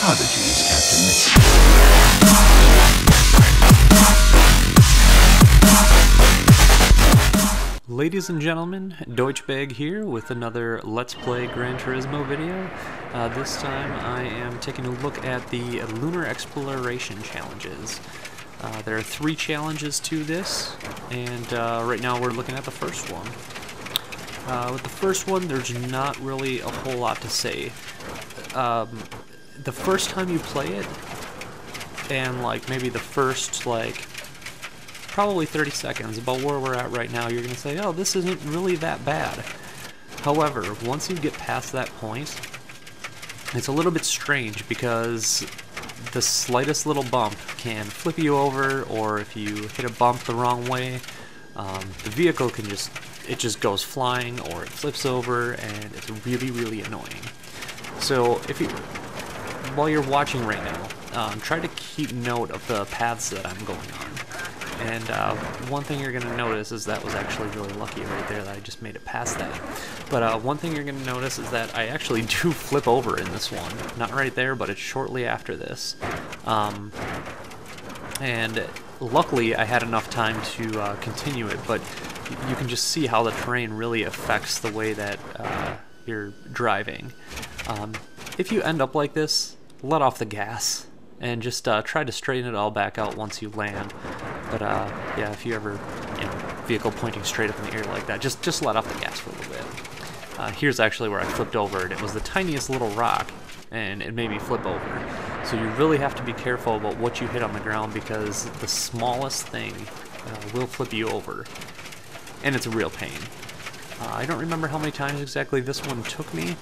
Prodigies. Ladies and gentlemen, Deutschbag here with another Let's Play Gran Turismo video. Uh, this time I am taking a look at the Lunar Exploration Challenges. Uh, there are three challenges to this, and uh, right now we're looking at the first one. Uh, with the first one, there's not really a whole lot to say. Um, the first time you play it, and like maybe the first like probably 30 seconds, about where we're at right now, you're going to say, oh, this isn't really that bad. However, once you get past that point, it's a little bit strange because the slightest little bump can flip you over, or if you hit a bump the wrong way, um, the vehicle can just, it just goes flying, or it flips over, and it's really, really annoying. So, if you, while you're watching right now, um, try to keep note of the paths that I'm going on. And uh, one thing you're going to notice is that was actually really lucky right there that I just made it past that. But uh, one thing you're going to notice is that I actually do flip over in this one. Not right there, but it's shortly after this. Um, and luckily I had enough time to uh, continue it, but you can just see how the terrain really affects the way that uh, you're driving. Um, if you end up like this, let off the gas and just uh, try to straighten it all back out once you land. But uh, yeah, if you ever, you know, vehicle pointing straight up in the air like that, just just let off the gas for a little bit. Uh, here's actually where I flipped over, and it was the tiniest little rock, and it made me flip over. So you really have to be careful about what you hit on the ground because the smallest thing uh, will flip you over, and it's a real pain. Uh, I don't remember how many times exactly this one took me.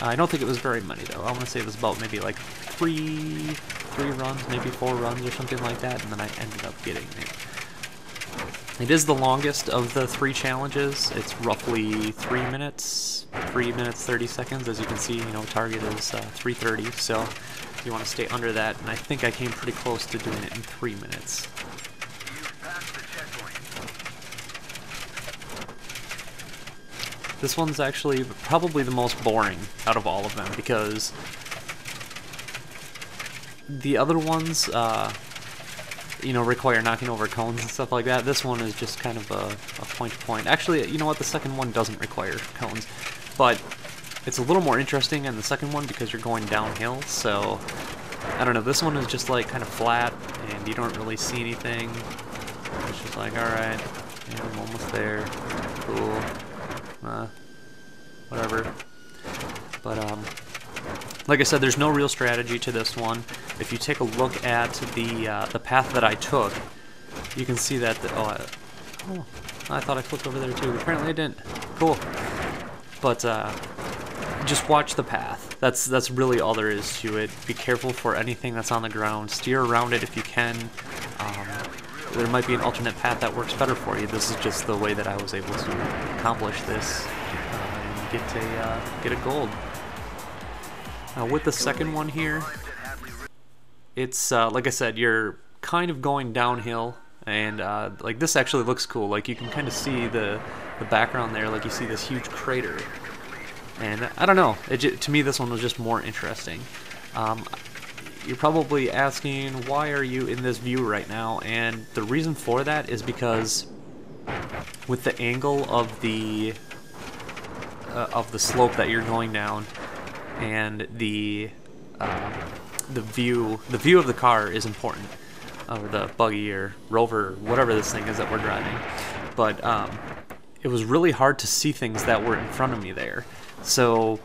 I don't think it was very many though. I want to say it was about maybe like three, three runs, maybe four runs or something like that, and then I ended up getting it. It is the longest of the three challenges. It's roughly three minutes, three minutes thirty seconds. As you can see, you know, target is uh, 3:30. So you want to stay under that, and I think I came pretty close to doing it in three minutes. This one's actually probably the most boring out of all of them because the other ones, uh, you know, require knocking over cones and stuff like that. This one is just kind of a, point to point. Actually, you know what? The second one doesn't require cones, but it's a little more interesting in the second one because you're going downhill. So I don't know. This one is just like kind of flat, and you don't really see anything. It's just like, all right, yeah, I'm almost there. Cool. Uh, whatever. But um, like I said, there's no real strategy to this one. If you take a look at the uh, the path that I took, you can see that. The, oh, I, oh, I thought I flipped over there too. Apparently I didn't. Cool. But uh, just watch the path. That's that's really all there is to it. Be careful for anything that's on the ground. Steer around it if you can. Um, there might be an alternate path that works better for you. This is just the way that I was able to accomplish this uh, and get a uh, get a gold. Now with the second one here, it's uh, like I said, you're kind of going downhill, and uh, like this actually looks cool. Like you can kind of see the the background there. Like you see this huge crater, and I don't know. It to me this one was just more interesting. Um, you're probably asking why are you in this view right now? And the reason for that is because with the angle of the uh, of the slope that you're going down and the um, the view the view of the car is important or the buggy or rover whatever this thing is that we're driving. But um, it was really hard to see things that were in front of me there. So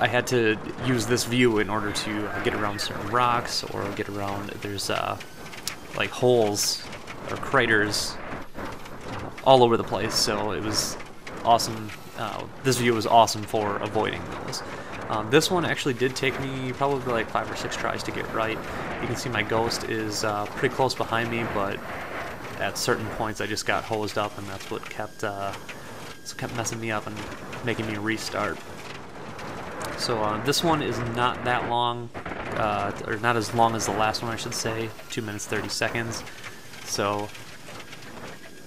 I had to use this view in order to uh, get around certain rocks or get around. There's uh, like holes or craters uh, all over the place, so it was awesome. Uh, this view was awesome for avoiding those. Um, this one actually did take me probably like five or six tries to get right. You can see my ghost is uh, pretty close behind me, but at certain points I just got hosed up, and that's what kept uh, kept messing me up and making me restart. So uh, this one is not that long, uh, or not as long as the last one, I should say. Two minutes thirty seconds. So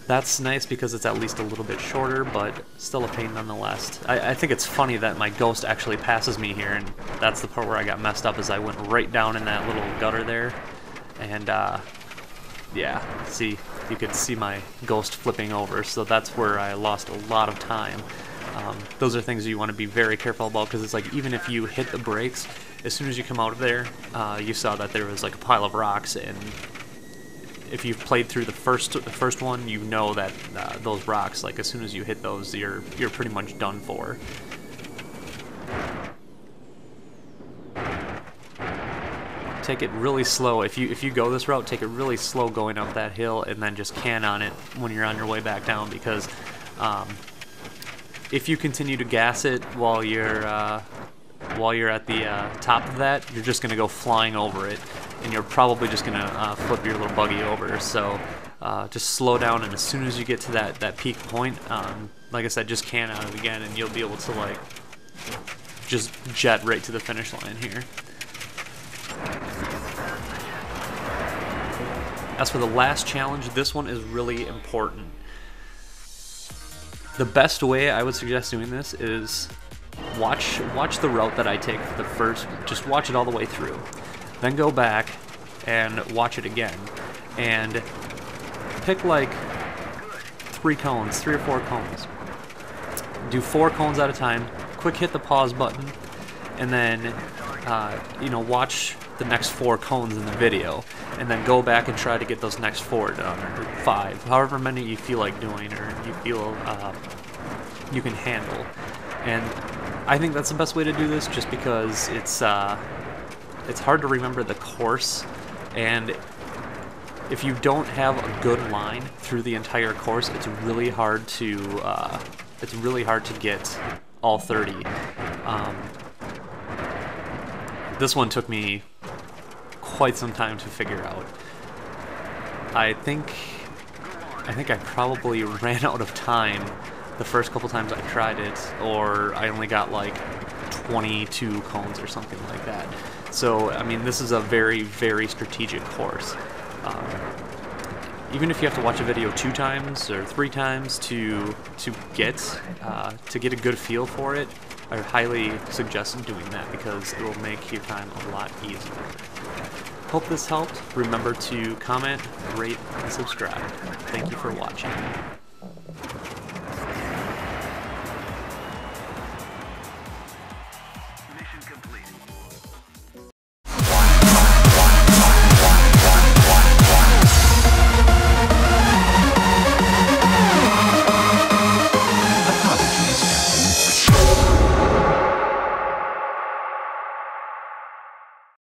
That's nice because it's at least a little bit shorter, but still a pain nonetheless. I, I think it's funny that my ghost actually passes me here, and that's the part where I got messed up, is I went right down in that little gutter there, and uh, yeah, see, you could see my ghost flipping over, so that's where I lost a lot of time. Um, those are things you want to be very careful about because it's like even if you hit the brakes, as soon as you come out of there, uh, you saw that there was like a pile of rocks, and if you've played through the first the first one, you know that uh, those rocks, like as soon as you hit those, you're you're pretty much done for. Take it really slow. If you if you go this route, take it really slow going up that hill, and then just can on it when you're on your way back down because. Um, if you continue to gas it while you're uh, while you're at the uh, top of that, you're just gonna go flying over it, and you're probably just gonna uh, flip your little buggy over. So uh, just slow down, and as soon as you get to that that peak point, um, like I said, just can out it again, and you'll be able to like just jet right to the finish line here. As for the last challenge, this one is really important. The best way I would suggest doing this is watch watch the route that I take for the first, just watch it all the way through. Then go back and watch it again. And pick like three cones, three or four cones. Do four cones at a time, quick hit the pause button, and then, uh, you know, watch the next four cones in the video, and then go back and try to get those next four done, or five, however many you feel like doing, or you feel uh, you can handle. And I think that's the best way to do this, just because it's uh, it's hard to remember the course, and if you don't have a good line through the entire course, it's really hard to uh, it's really hard to get all 30. Um, this one took me quite some time to figure out. I think I think I probably ran out of time the first couple times I tried it, or I only got like 22 cones or something like that. So, I mean, this is a very, very strategic course. Um, even if you have to watch a video two times or three times to to get uh, to get a good feel for it, I highly suggest doing that because it will make your time a lot easier. Hope this helped. Remember to comment, rate, and subscribe. Thank you for watching.